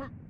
あ!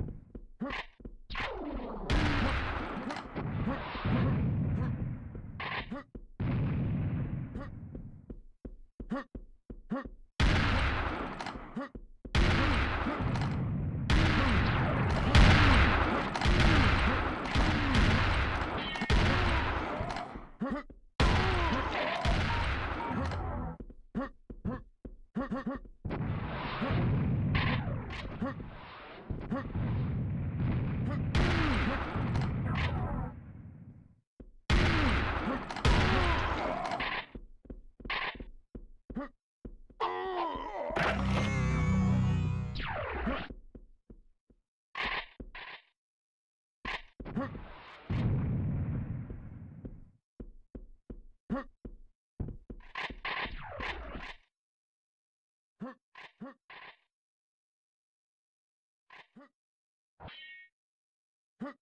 Huh?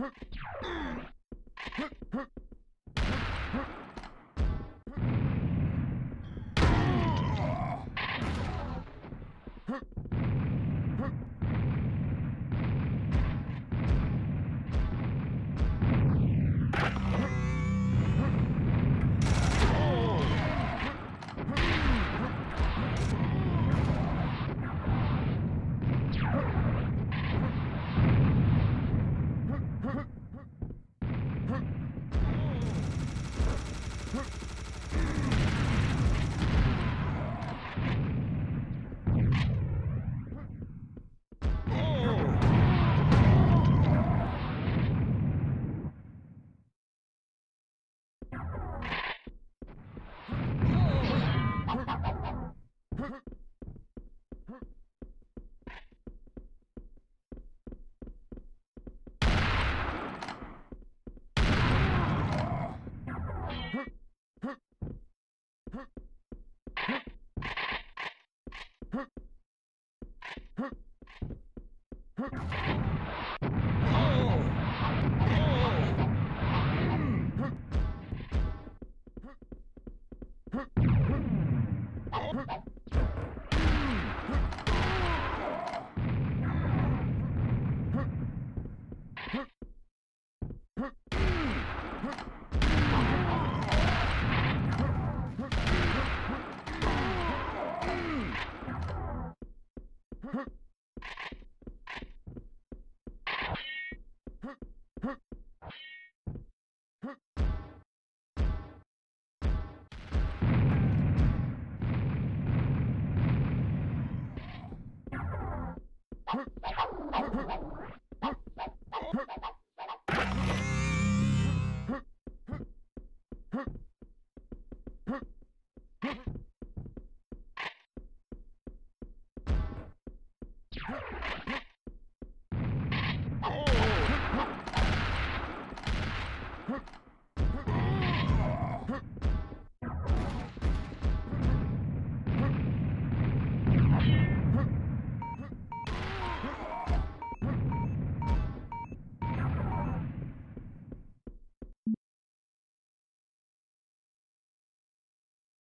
Huh? Huh.